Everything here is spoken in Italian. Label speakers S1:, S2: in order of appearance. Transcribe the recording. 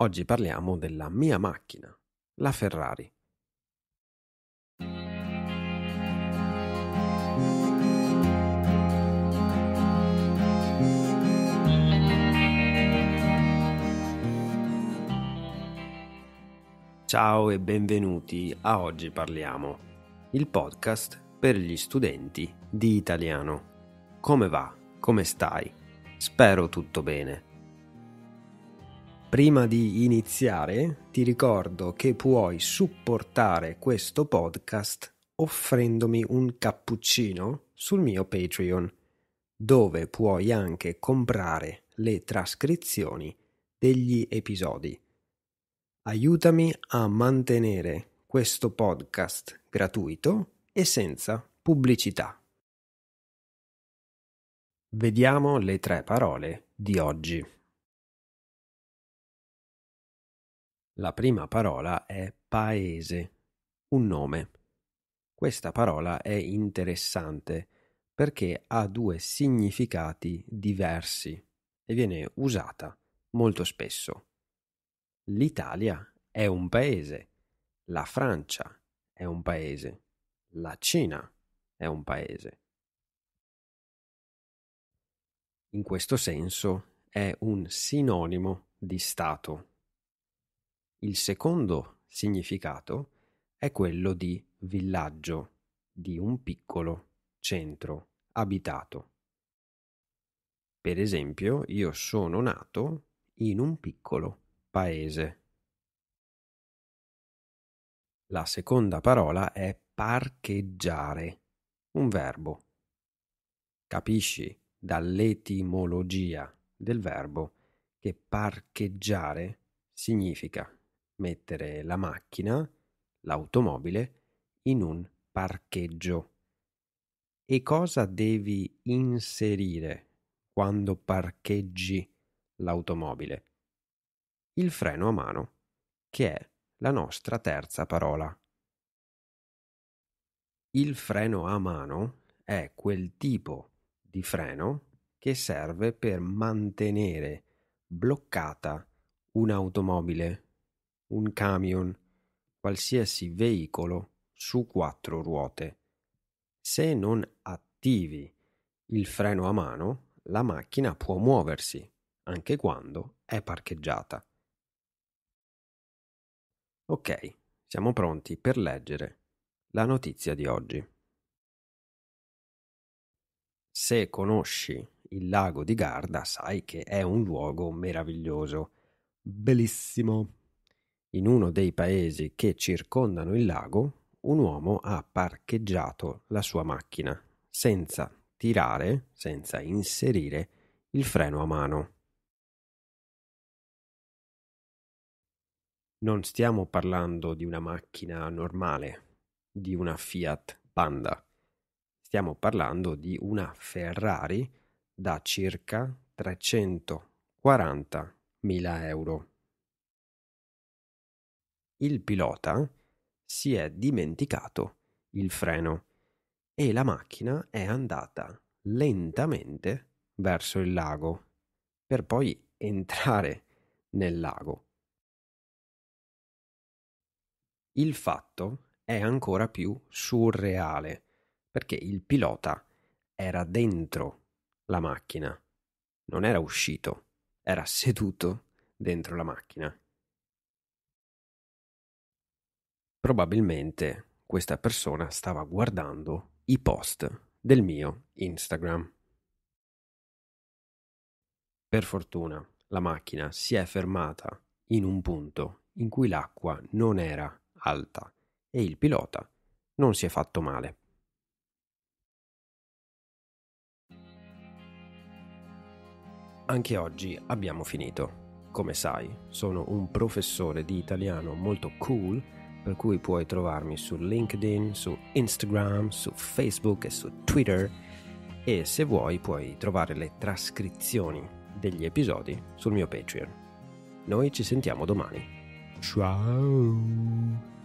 S1: Oggi parliamo della mia macchina, la Ferrari. Ciao e benvenuti a Oggi parliamo, il podcast per gli studenti di italiano. Come va? Come stai? Spero tutto bene. Prima di iniziare ti ricordo che puoi supportare questo podcast offrendomi un cappuccino sul mio Patreon, dove puoi anche comprare le trascrizioni degli episodi. Aiutami a mantenere questo podcast gratuito e senza pubblicità. Vediamo le tre parole di oggi. La prima parola è paese, un nome. Questa parola è interessante perché ha due significati diversi e viene usata molto spesso. L'Italia è un paese, la Francia è un paese, la Cina è un paese. In questo senso è un sinonimo di Stato. Il secondo significato è quello di villaggio, di un piccolo centro abitato. Per esempio, io sono nato in un piccolo paese. La seconda parola è parcheggiare, un verbo. Capisci dall'etimologia del verbo che parcheggiare significa mettere la macchina, l'automobile, in un parcheggio. E cosa devi inserire quando parcheggi l'automobile? Il freno a mano, che è la nostra terza parola. Il freno a mano è quel tipo di freno che serve per mantenere bloccata un'automobile un camion, qualsiasi veicolo su quattro ruote. Se non attivi il freno a mano, la macchina può muoversi anche quando è parcheggiata. Ok, siamo pronti per leggere la notizia di oggi. Se conosci il lago di Garda, sai che è un luogo meraviglioso, bellissimo in uno dei paesi che circondano il lago, un uomo ha parcheggiato la sua macchina senza tirare, senza inserire il freno a mano. Non stiamo parlando di una macchina normale, di una Fiat Panda. Stiamo parlando di una Ferrari da circa 340.000 euro il pilota si è dimenticato il freno e la macchina è andata lentamente verso il lago per poi entrare nel lago. Il fatto è ancora più surreale perché il pilota era dentro la macchina, non era uscito, era seduto dentro la macchina. Probabilmente questa persona stava guardando i post del mio Instagram. Per fortuna la macchina si è fermata in un punto in cui l'acqua non era alta e il pilota non si è fatto male. Anche oggi abbiamo finito. Come sai, sono un professore di italiano molto cool per cui puoi trovarmi su LinkedIn, su Instagram, su Facebook e su Twitter e se vuoi puoi trovare le trascrizioni degli episodi sul mio Patreon. Noi ci sentiamo domani. Ciao!